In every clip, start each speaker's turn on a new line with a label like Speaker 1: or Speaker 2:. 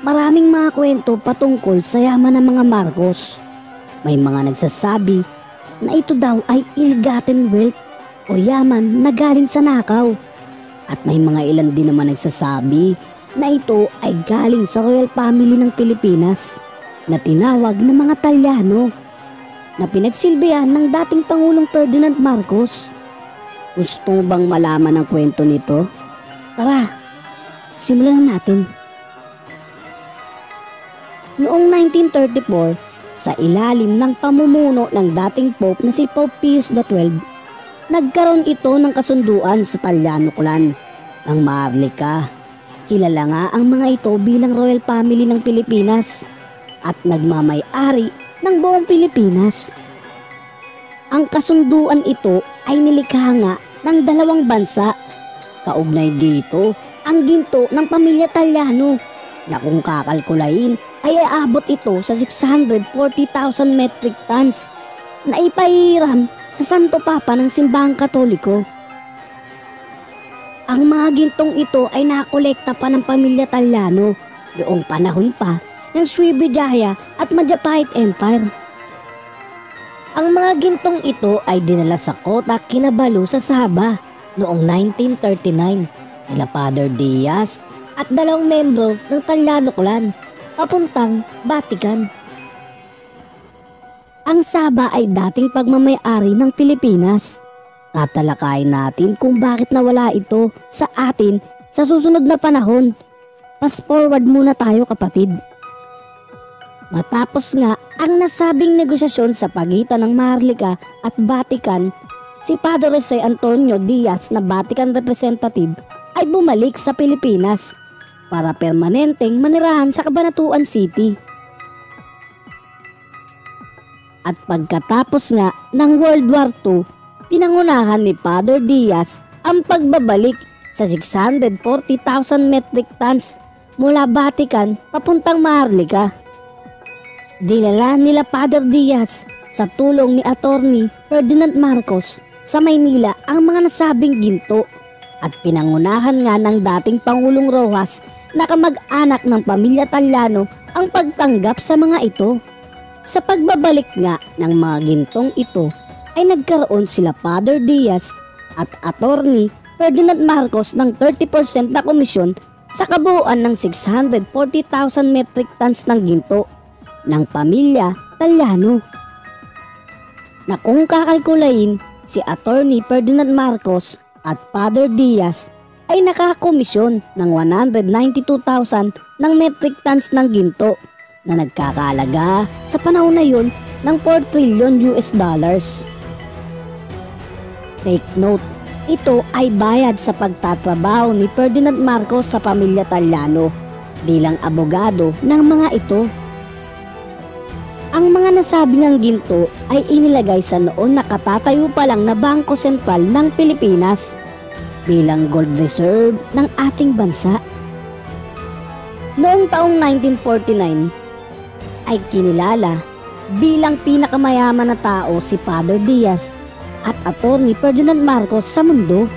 Speaker 1: maraming mga kwento patungkol sa yaman ng mga Marcos. May mga nagsasabi na ito daw ay ill-gotten wealth o yaman na galing sa nakaw. At may mga ilan din naman nagsasabi na ito ay galing sa royal family ng Pilipinas na tinawag na mga Talyano na pinagsilbihan ng dating Pangulong Ferdinand Marcos. Gusto bang malaman ang kwento nito? Tara, simulan na natin. Noong 1934, sa ilalim ng pamumuno ng dating Pope na si Pope Pius XII, nagkaroon ito ng kasunduan sa Talyano clan ng Maharlika. Kilala nga ang mga ito bilang royal family ng Pilipinas at nagmamay-ari ng buong Pilipinas. Ang kasunduan ito ay nilikha nga ng dalawang bansa. Kaugnay dito ang ginto ng pamilya Talyano na kung kakalkulain ay aabot ito sa 640,000 metric tons na ipahiram sa Santo Papa ng Simbahang Katoliko. Ang mga gintong ito ay nakolekta pa ng pamilya Talyano noong panahon pa ng Srivijaya at Majapahit Empire. Ang mga gintong ito ay dinala sa Kota Kinabalu sa Sabah noong 1939 nila Father Diaz at dalawang membro ng Talyano clan papuntang Vatican. Ang Saba ay dating pagmamayari ng Pilipinas. Tatalakayin natin kung bakit nawala ito sa atin sa susunod na panahon. Fast forward muna tayo kapatid. Matapos nga ang nasabing negosasyon sa pagitan ng Maharlika at Vatican, si Padre Jose Antonio Diaz na Vatican representative ay bumalik sa Pilipinas para permanenteng manirahan sa Cabanatuan City. At pagkatapos nga ng World War II, pinangunahan ni Father Diaz ang pagbabalik sa 640,000 metric tons mula Vatican papuntang Maharlika. Dinala nila Father Diaz sa tulong ni Attorney Ferdinand Marcos sa Maynila ang mga nasabing ginto at pinangunahan nga ng dating Pangulong Rojas na kamag-anak ng pamilya Talyano ang pagtanggap sa mga ito. Sa pagbabalik nga ng mga gintong ito ay nagkaroon sila Father Diaz at Attorney Ferdinand Marcos ng 30% na komisyon sa kabuuan ng 640,000 metric tons ng ginto ng pamilya Talyano. Na kung kakalkulain, si Attorney Ferdinand Marcos at Father Diaz ay nakakomisyon ng 192,000 ng metric tons ng ginto na nagkakalaga sa panahon na yun ng 4 trillion US dollars. Take note, ito ay bayad sa pagtatrabaho ni Ferdinand Marcos sa pamilya Talyano bilang abogado ng mga ito ang mga nasabi ng ginto ay inilagay sa noon nakatatayo pa lang na Bangko Sentral ng Pilipinas bilang gold reserve ng ating bansa. Noong taong 1949 ay kinilala bilang pinakamayaman na tao si Father Diaz at Attorney Ferdinand Marcos sa mundo.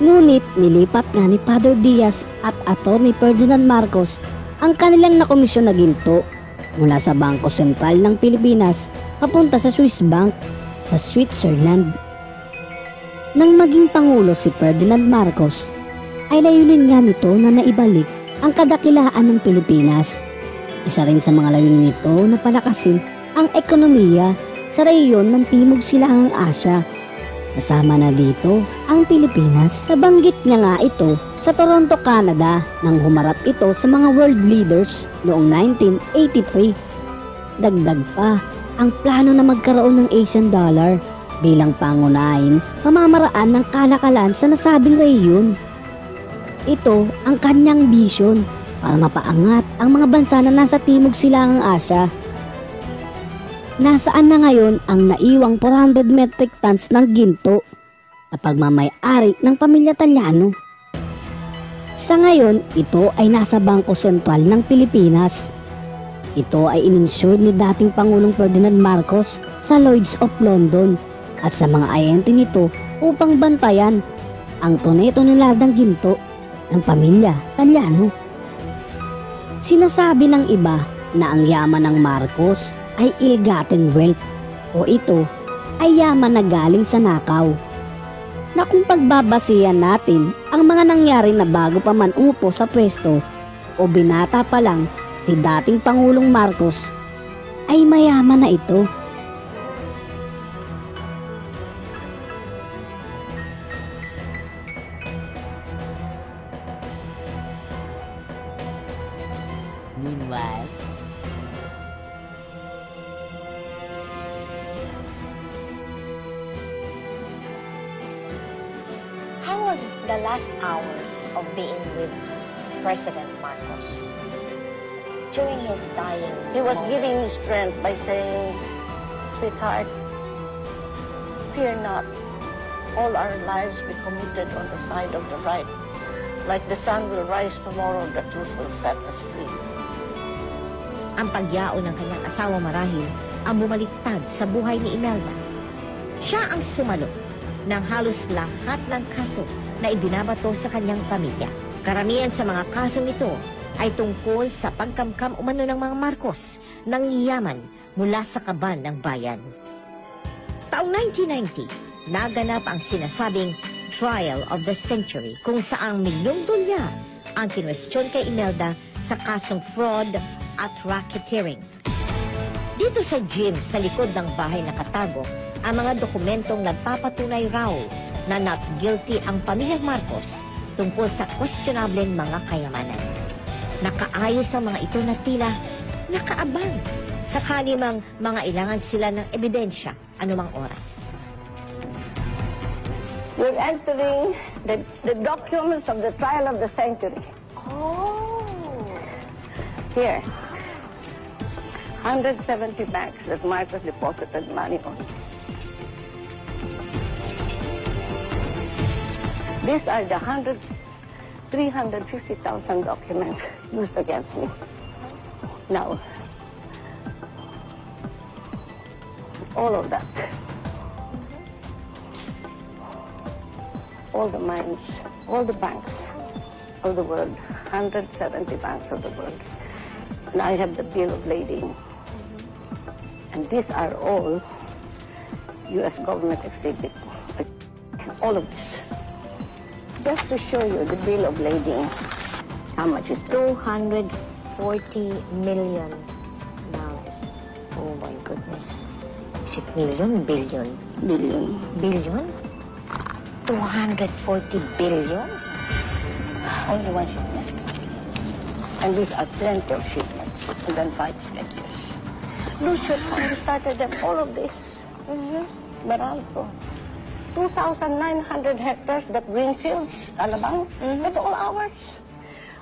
Speaker 1: Ngunit nilipat nga ni Father Diaz at Attorney Ferdinand Marcos ang kanilang nakomisyon na ginto mula sa Bangko Sentral ng Pilipinas papunta sa Swiss Bank sa Switzerland. Nang maging Pangulo si Ferdinand Marcos, ay layunin nga nito na naibalik ang kadakilaan ng Pilipinas. Isa rin sa mga layunin nito na palakasin ang ekonomiya sa rehiyon ng Timog Silangang Asya Kasama na dito ang Pilipinas. Nabanggit niya nga ito sa Toronto, Canada nang humarap ito sa mga world leaders noong 1983. Dagdag pa ang plano na magkaroon ng Asian dollar bilang pangunahin pamamaraan ng kalakalan sa nasabing rehiyon. Ito ang kanyang vision para mapaangat ang mga bansa na nasa Timog Silangang Asya Nasaan na ngayon ang naiwang 400 metric tons ng ginto na pagmamayari ng pamilya Talyano? Sa ngayon, ito ay nasa Bangko Sentral ng Pilipinas. Ito ay ininsure ni dating Pangulong Ferdinand Marcos sa Lloyds of London at sa mga ayente nito upang bantayan ang tonetoneladang ginto ng pamilya Talyano. Sinasabi ng iba na ang yaman ng Marcos ay ill-gotten wealth o ito ay yaman na galing sa nakaw. Na kung pagbabasihan natin ang mga nangyari na bago pa man umupo sa pwesto o binata pa lang si dating Pangulong Marcos ay mayaman na ito.
Speaker 2: Meanwhile,
Speaker 3: How was the last hours of being with President Marcos? During his dying
Speaker 4: He was
Speaker 3: moments?
Speaker 4: giving me strength by saying, Sweetheart, fear not. All our lives we committed on the side of the right. Like the sun will rise tomorrow, the truth will set us free.
Speaker 3: Ang pagyao ng kanyang asawa marahil ang bumaliktad sa buhay ni Imelda. Siya ang sumalo ng halos lahat ng kaso na ibinabato sa kanyang pamilya. Karamihan sa mga kasong ito ay tungkol sa pagkamkam umano ng mga Marcos ng yaman mula sa kaban ng bayan. Taong 1990, naganap ang sinasabing trial of the century kung saang milyong dolyar ang kinwestiyon kay Imelda sa kasong fraud at racketeering. Dito sa gym sa likod ng bahay nakatago ang mga dokumentong nagpapatunay raw na not guilty ang pamilyang Marcos tungkol sa questionableng mga kayamanan. Nakaayos ang mga ito na tila nakaabang sakali mang mga ilangan sila ng ebidensya anumang oras.
Speaker 4: We're entering the, the documents of the trial of the century.
Speaker 3: Oh!
Speaker 4: Here. 170 banks that Marcos deposited money on. These are the 100, 350,000 documents used against me. Now, all of that, all the mines, all the banks of the world, 170 banks of the world. And I have the bill of lading. And these are all U.S. government exhibit. All of this. Just to show you the bill of lading, how much is
Speaker 3: 240 million dollars. Oh my goodness. Is it million? Billion?
Speaker 4: billion?
Speaker 3: Billion? 240 billion?
Speaker 4: Only one. And these are plenty of shipments. And then five sketches. Lucio, started them, all of this. Mm-hmm. Meralco. 2,900 hectares, that green fields, Alabang, that's all ours.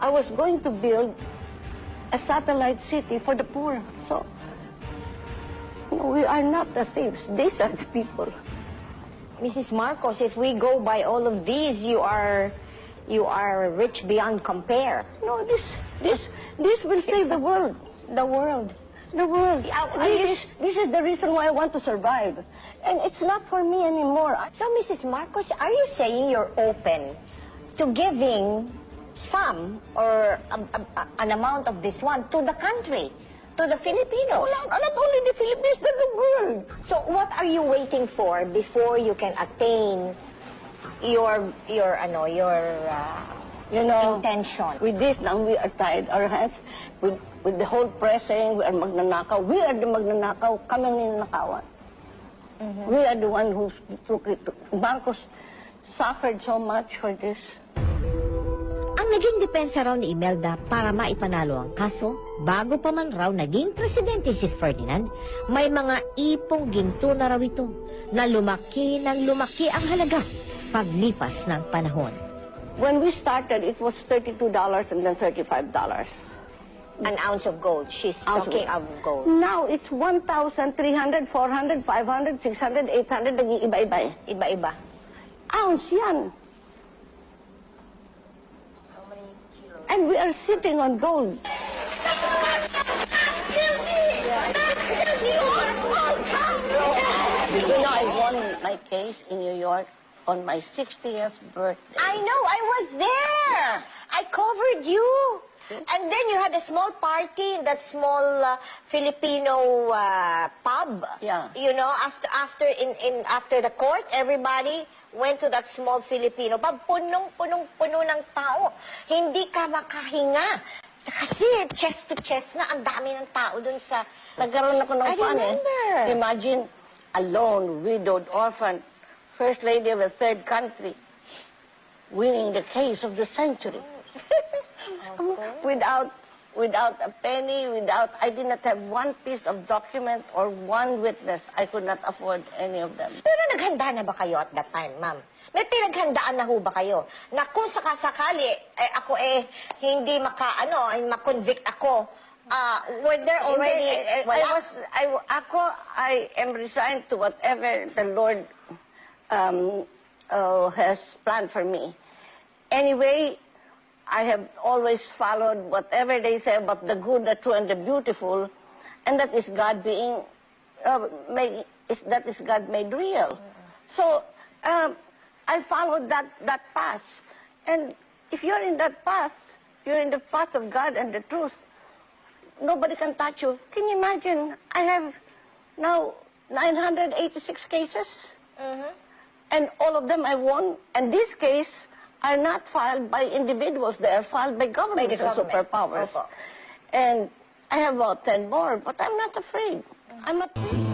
Speaker 4: I was going to build a satellite city for the poor. So, no, we are not the thieves. These are the people.
Speaker 3: Mrs. Marcos, if we go by all of these, you are you are rich beyond compare.
Speaker 4: No, this, this, this will save the world.
Speaker 3: The world.
Speaker 4: The world.
Speaker 3: I
Speaker 4: This, is, this is the reason why I want to survive. And it's not for me anymore.
Speaker 3: So, Mrs. Marcos, are you saying you're open to giving some or a, a- a- an amount of this one to the country, to the Filipinos?
Speaker 4: Not, not only the Philippines, but the world.
Speaker 3: So, what are you waiting for before you can attain your your ano your uh,
Speaker 4: You know,
Speaker 3: intention?
Speaker 4: with this now we are tied our hands with, with the whole press saying we are magnanakaw. We are the magnanakaw. Kami ang ninanakawan. We are the one who took it. Marcos suffered so much for this.
Speaker 3: Ang naging depensa raw ni Imelda para maipanalo ang kaso, bago pa man raw naging presidente si Ferdinand, may mga ipong ginto na raw ito na lumaki ng lumaki ang halaga paglipas ng panahon.
Speaker 4: When we started, it was $32 and then $35.
Speaker 3: An ounce of gold. She's
Speaker 4: Ounce of
Speaker 3: talking
Speaker 4: gold.
Speaker 3: of gold.
Speaker 4: Now, it's 1,300, 400, 500, 600, 800, naging iba-iba eh.
Speaker 3: Iba-iba.
Speaker 4: Ounce yan. And we are sitting on gold. You know, I won my case in New York on my 60th birthday.
Speaker 3: I know, I was there. I covered you. And then you had a small party in that small uh, Filipino uh, pub.
Speaker 4: Yeah.
Speaker 3: You know, after after in in after the court, everybody went to that small Filipino pub. Punong punong puno ng tao. Hindi ka makahinga. Kasi chest to chest na ang dami ng tao dun sa
Speaker 4: Nagkaroon ako ng
Speaker 3: I
Speaker 4: fun eh.
Speaker 3: remember.
Speaker 4: Imagine, alone, widowed, orphan, first lady of a third country, winning the case of the century. without, without a penny, without, I did not have one piece of document or one witness. I could not afford any of them.
Speaker 3: Pero naghanda na ba kayo at that time, ma'am? May pinaghandaan na ho ba kayo? Na kung sakasakali, eh, ako eh, hindi maka, ano, eh, makonvict ako, ah, were there already,
Speaker 4: Hindi, I, I
Speaker 3: wala?
Speaker 4: was, I, ako, I am resigned to whatever the Lord um, uh, has planned for me. Anyway, I have always followed whatever they say about the good, the true, and the beautiful, and that is God being, uh, made, is, that is God made real. So, um, I followed that, that path. And if you're in that path, you're in the path of God and the truth, nobody can touch you. Can you imagine? I have now 986 cases,
Speaker 3: Mhm.
Speaker 4: And all of them I won. And these cases are not filed by individuals; they are filed by government,
Speaker 3: By government.
Speaker 4: superpowers.
Speaker 3: Opo.
Speaker 4: And I have about 10 more, but I'm not afraid. I'm at peace.